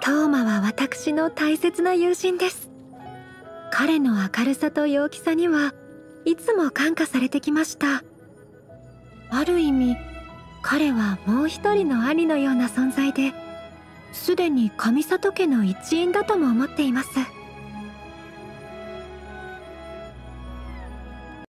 トーマは私の大切な友人です。彼の明るさと陽気さにはいつも感化されてきました。ある意味彼はもう一人の兄のような存在ですでに上里家の一員だとも思っています。